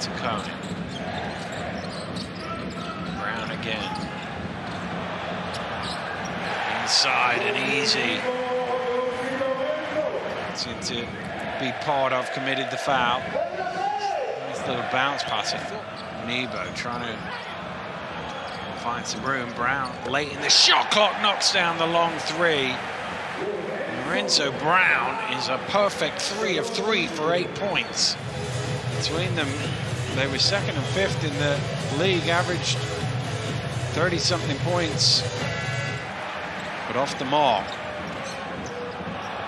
to Conan. Brown again. Inside and easy. Seemed to be part of, committed the foul. Nice little bounce pass. I thought Nebo trying to find some room. Brown late in the shot clock knocks down the long three. Lorenzo Brown is a perfect three of three for eight points. Between them, they were second and fifth in the league, averaged 30-something points, but off the mark.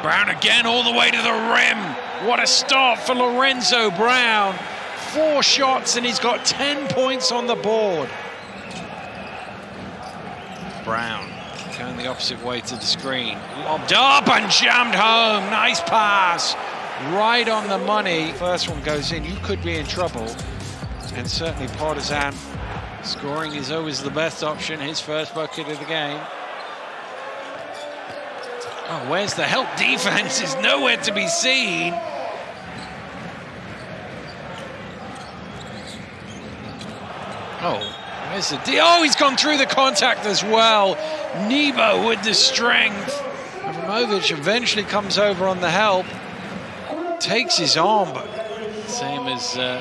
Brown again all the way to the rim. What a start for Lorenzo Brown. Four shots and he's got 10 points on the board. Brown Going the opposite way to the screen. Lobbed up and jammed home. Nice pass. Right on the money. First one goes in. You could be in trouble. And certainly Partizan scoring is always the best option. His first bucket of the game. Oh, where's the help defense? Is nowhere to be seen. Oh, where's the deal? Oh, he's gone through the contact as well. Nebo with the strength. Avramovic eventually comes over on the help. Takes his arm, but same as... Uh,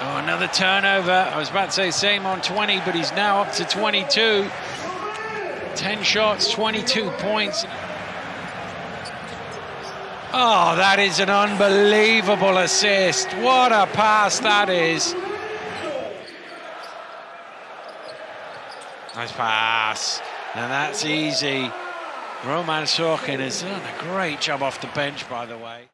oh, another turnover. I was about to say same on 20, but he's now up to 22. 10 shots, 22 points. Oh, that is an unbelievable assist. What a pass that is. Nice pass. Now that's easy. Roman Sorkin has done a great job off the bench, by the way.